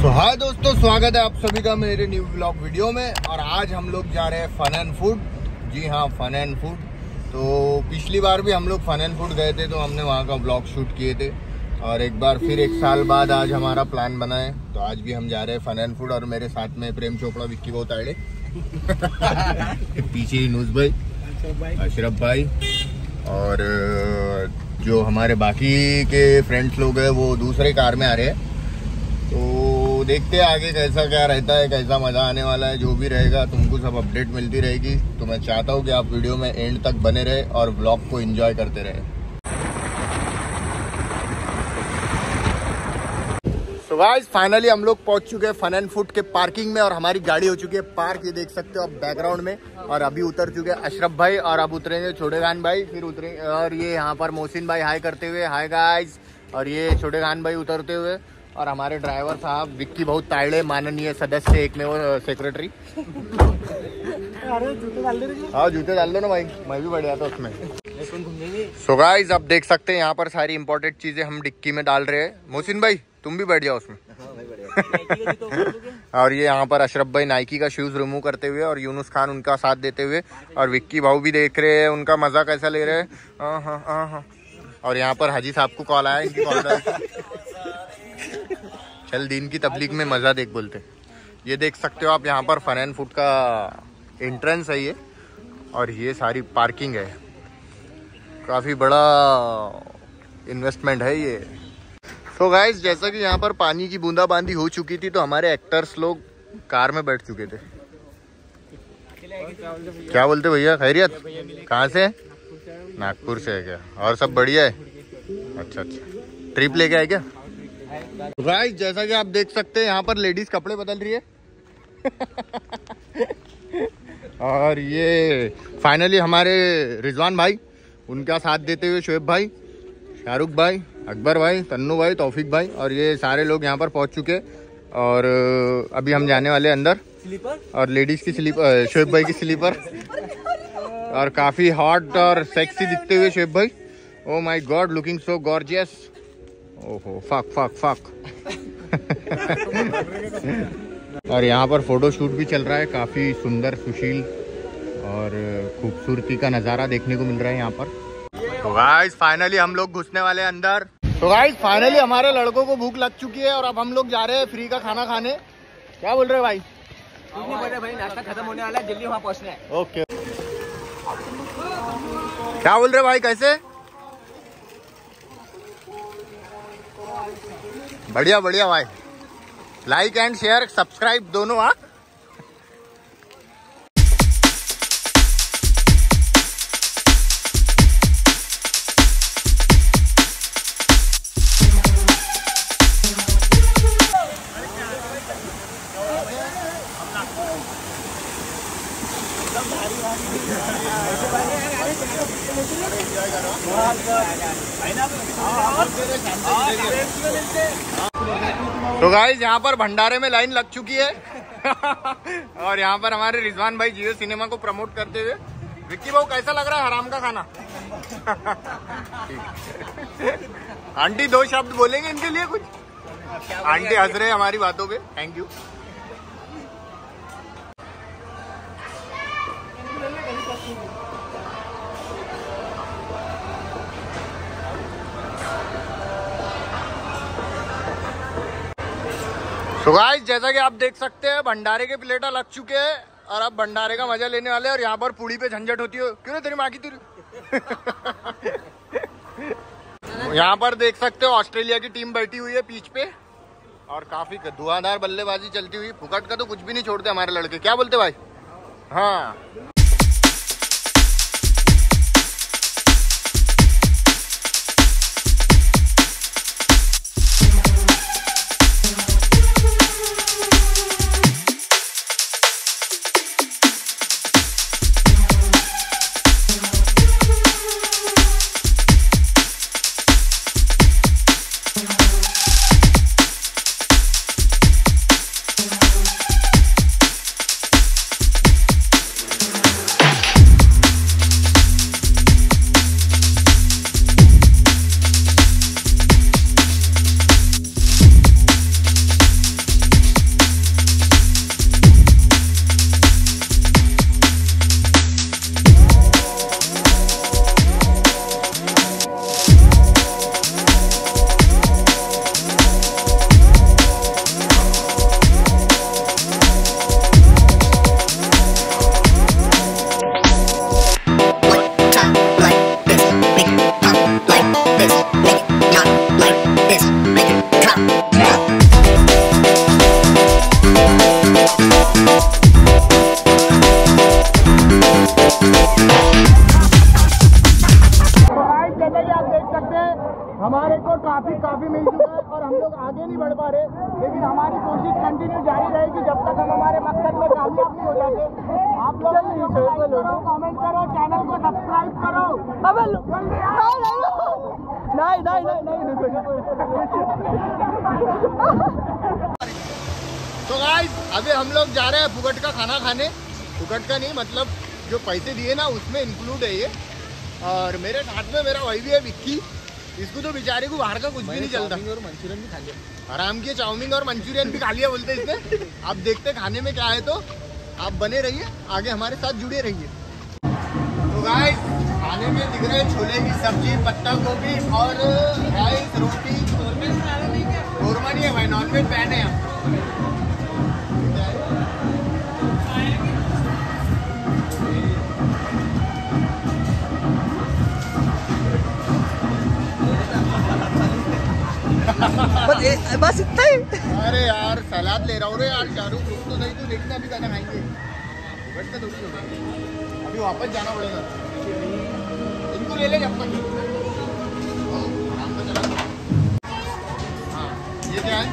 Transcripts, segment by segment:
सो हाय दोस्तों स्वागत है आप सभी का मेरे न्यू ब्लॉग वीडियो में। और आज हम लोग जा रहे हैं फन एंड फ़ूड जी हाँ फन एंड फ़ूड तो पिछली बार भी हम लोग फन एंड फ़ूड गए थे तो हमने वहाँ का ब्लॉग शूट किए थे। और एक बार फिर एक साल बाद आज हमारा प्लान बना है। तो आज भी हम जा रहे हैं फन एंड फ़ूड और मेरे साथ में प्रेम चोपड़ा विक्की बहुत आड़े पीछे नूज भाई अशरफ भाई। और जो हमारे बाकी के फ्रेंड्स लोग हैं वो दूसरे कार में आ रहे हैं। तो देखते हैं आगे कैसा क्या रहता है, कैसा मज़ा आने वाला है, जो भी रहेगा, तुमको सब अपडेट मिलती रहेगी। तो मैं चाहता हूँ कि आप वीडियो में एंड तक बने रहे और ब्लॉग को एंजॉय करते रहे। तो गाइस फाइनली हम लोग पहुँच चुके हैं फन एंड फ़ूड के पार्किंग में और हमारी गाड़ी हो चुकी है पार्क ये देख सकते हो आप बैकग्राउंड में। और अभी उतर चुके हैं अशरफ भाई और अब उतरेंगे छोटे खान भाई, फिर उतरे और ये यहाँ पर मोहसिन भाई हाई करते हुए हाय गाइस और ये छोटे खान भाई उतरते हुए। और हमारे ड्राइवर साहब, विक्की बहुत ताड़े माननीय सदस्य एक में वो सेक्रेटरी हाँ जूते डाल दो ना भाई, मैं भी बढ़िया था उसमें। सो गाइस आप देख सकते हैं यहाँ पर सारी इंपॉर्टेंट चीज़ें हम डिक्की में डाल रहे हैं। मोहसिन भाई, तुम भी बैठ जाओ उसमें। और ये यहाँ पर अशरफ भाई नाइकी का शूज़ रिमूव करते हुए और यूनुस खान उनका साथ देते हुए और विक्की भाऊ भी देख रहे हैं, उनका मज़ा कैसा ले रहे हाँ। हाँ हाँ हाँ और यहाँ पर हाजी साहब को कॉल आया, इनकी कॉल चल दिन की तबलीग में मज़ा देख बोलते। ये देख सकते हो आप यहाँ पर फन एंड फ़ूड का एंट्रेंस है ये। और ये सारी पार्किंग है। काफ़ी बड़ा इन्वेस्टमेंट है ये। तो गाइस जैसा कि यहाँ पर पानी की बूंदाबांदी हो चुकी थी तो हमारे एक्टर्स लोग कार में बैठ चुके थे। क्या बोलते भैया? खैरियत? कहाँ से? नागपुर से है क्या? और सब बढ़िया है? अच्छा अच्छा। ट्रिप लेके आए क्या? गाइस जैसा कि आप देख सकते हैं यहाँ पर लेडीज़ कपड़े बदल रही है। और ये फाइनली हमारे रिजवान भाई उनका साथ देते हुए शोएब भाई शाहरुख भाई अकबर भाई तन्नू भाई तौफिक भाई और ये सारे लोग यहाँ पर पहुँच चुके और अभी हम जाने वाले अंदर। और लेडीज़ की स्लीपर शोएब भाई की स्लीपर और काफ़ी हॉट और सेक्सी दिखते हुए शोएब भाई। ओ my god looking so gorgeous ओहो फक फक फक और यहाँ पर फ़ोटो शूट भी चल रहा है काफ़ी सुंदर सुशील और खूबसूरती का नज़ारा देखने को मिल रहा है यहाँ पर। तो गाइस फाइनली हम लोग घुसने वाले हैं अंदर। तो गाइस फाइनली हमारे लड़कों को भूख लग चुकी है और अब हम लोग जा रहे हैं फ्री का खाना खाने। क्या बोल रहे हैं भाई? भाई नाश्ता खत्म होने वाला है जल्दी वहाँ पहुँचना है। ओके क्या बोल रहे भाई कैसे? बढ़िया बढ़िया भाई। लाइक एंड शेयर सब्सक्राइब दोनों हाँ? तो गाइज़ यहाँ पर भंडारे में लाइन लग चुकी है। और यहाँ पर हमारे रिजवान भाई जियो सिनेमा को प्रमोट करते हुए। विक्की भाऊ, कैसा लग रहा है? हराम का खाना? आंटी दो शब्द बोलेंगे इनके लिए कुछ? आंटी हंस रहे हमारी बातों पे। थैंक यू तो गाइस जैसा कि आप देख सकते हैं, भंडारे के प्लेटा लग चुके हैं और अब भंडारे का मज़ा लेने वाले हैं और यहाँ पर पूड़ी पे झंझट होती है। क्यों ना तेरी माँ की तेरी? यहाँ पर देख सकते हो, ऑस्ट्रेलिया की टीम बैठी हुई है पीच पे और काफ़ी धुआंधार बल्लेबाजी चलती हुई। फुकट का तो कुछ भी नहीं छोड़ते हमारे लड़के। क्या बोलते भाई? हाँ। हम लोग आगे नहीं बढ़ पा रहे लेकिन हमारी कोशिश कंटिन्यू जारी रहेगी जब तक हम हमारे मकसद में कामयाब नहीं हो जाते। आप लोग कमेंट करो चैनल को सब्सक्राइब करो। नहीं नहीं नहीं तो गाइस अभी हम लोग जा रहे हैं फुकट का खाना खाने। फुकट का नहीं मतलब जो पैसे दिए ना उसमें इंक्लूड है ये। और मेरे साथ में मेरा भाई भी है विक्की। इसको तो बेचारे को बाहर का कुछ भी नहीं चलता। और मंचूरियन भी खा लिया। आराम की चाउमीन और मंचूरियन भी खा लिया बोलते इसने। आप देखते खाने में क्या है तो। आप बने रहिए आगे हमारे साथ जुड़े रहिए। तो गाइस खाने में दिख रहे छोले की सब्ज़ी पत्ता गोभी और राइस रोटी। नहीं है भाई नॉनवेज बैन है बस ए- बस इतना ही। अरे यार सलाद ले रहा हूँ। यार शाहरुख रुक तो नहीं तू देखना अभी खाना खाएँगे। बट थोड़ी होगा। अभी वापस जाना पड़ेगा। इनको ले ले जब तक। चला। हाँ ये क्या है?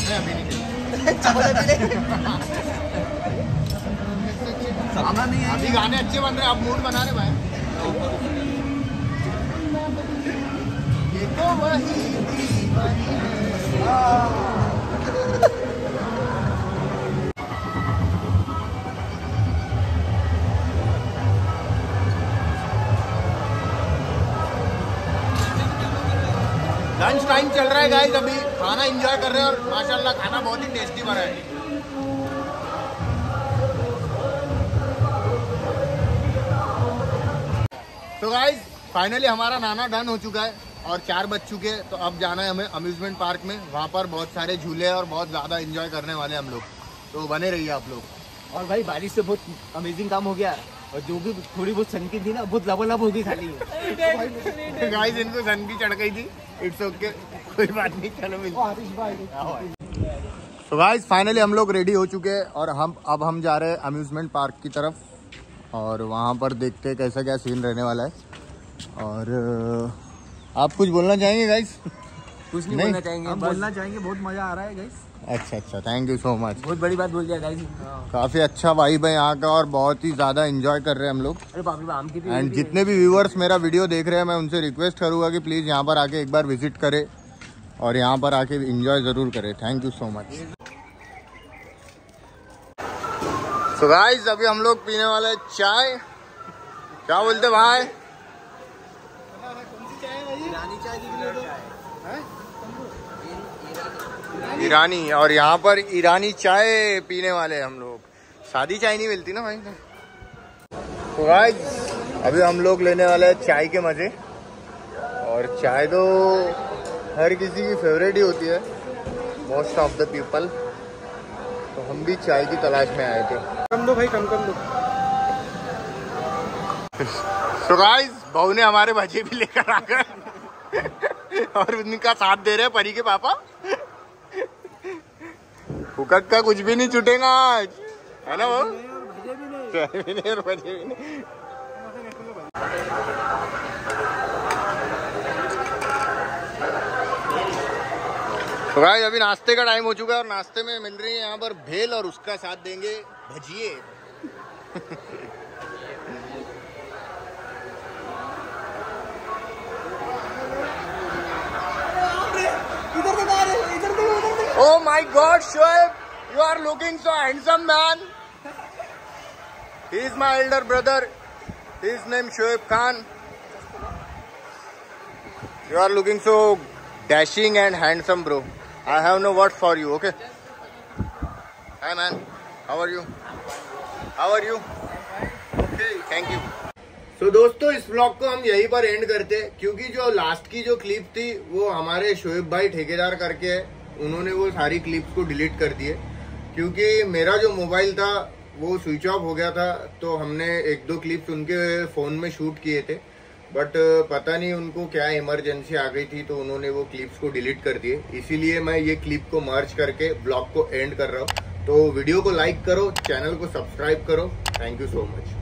नहीं अभी नहीं सामान नहीं है। अभी गाने अच्छे बन रहे हैं अब मूड बना रहे भाई। ये तो वही। लंच टाइम चल रहा है गाइस अभी खाना एंजॉय कर रहे हैं और माशाल्लाह खाना बहुत ही टेस्टी बना है। तो गाइस फाइनली हमारा नाना डन हो चुका है। और चार बज चुके हैं तो अब जाना है हमें अम्यूजमेंट पार्क में। वहाँ पर बहुत सारे झूले और बहुत ज़्यादा एंजॉय करने वाले हम लोग। तो बने रहिए आप लोग। और भाई बारिश से बहुत अमेजिंग काम हो गया। और जो भी थोड़ी बहुत सनकी थी ना बहुत लबालब हो गई खाली। गाइस इनको सन की चढ़ गई थी। इट्स ओके कोई बात नहीं चलो मिलते तो गाइस फाइनली हम लोग रेडी हो चुके हैं और हम अब हम जा रहे हैं अम्यूजमेंट पार्क की तरफ़। और वहाँ पर देखते हैं कैसा क्या सीन रहने वाला है। और आप कुछ बोलना चाहेंगे गाइस कुछ नहीं नहीं, बोलना चाहेंगे हम बोलना चाहेंगे बहुत मज़ा आ रहा है गाइस अच्छा अच्छा थैंक यू सो मच बहुत बड़ी बात बोल दिया गाइस काफ़ी अच्छा वाइब है यहाँ का और बहुत ही ज़्यादा एंजॉय कर रहे हैं हम लोग। अरे बाप रे आम की एंड जितने भी व्यूवर्स मेरा वीडियो देख रहे हैं मैं उनसे रिक्वेस्ट करूँगा कि प्लीज़ यहाँ पर आके एक बार विज़िट करें और यहाँ पर आके एंजॉय ज़रूर करें। Thank you so much so guys अभी हम लोग पीने वाले हैं चाय। क्या बोलते भाई? ईरानी और यहाँ पर ईरानी चाय पीने वाले हैं हम लोग। सादी चाय नहीं मिलती ना भाई? तो गाइस अभी हम लोग लेने वाले हैं चाय के मज़े। और चाय तो हर किसी की फेवरेट ही होती है। मोस्ट ऑफ़ द पीपल तो हम भी चाय की तलाश में आए थे। कम दो भाई कम कम दो। तो गाइस बहू ने हमारे भजे भी लेकर आ गए। और उनका साथ दे रहे हैं परी के पापा। फुकट का कुछ भी नहीं छूटेगा आज। है ना वो? तो भाई अभी नाश्ते का टाइम हो चुका है और नाश्ते में मिल रही है यहाँ पर भेल और उसका साथ देंगे भजिए। my God, Shoaib, you are looking so handsome, man. He is my elder brother. His name Shoaib Khan. You are looking so dashing and handsome, bro. I have no words for you. Okay. Hi, man. How are you? How are you? Okay. Thank you. तो so, दोस्तों इस blog को हम यहीं पर and करते हैं क्योंकि जो लास्ट की जो क्लिप थी वो हमारे शोएब भाई ठेकेदार करके है उन्होंने वो सारी क्लिप्स को डिलीट कर दिए। क्योंकि मेरा जो मोबाइल था, वो स्विच ऑफ़ हो गया था तो हमने एक दो क्लिप्स उनके फ़ोन में शूट किए थे। बट पता नहीं उनको क्या इमरजेंसी आ गई थी तो उन्होंने वो क्लिप्स को डिलीट कर दिए। इसीलिए मैं ये क्लिप को मर्ज करके ब्लॉग को एंड कर रहा हूँ। तो वीडियो को लाइक करो चैनल को सब्सक्राइब करो। Thank you so much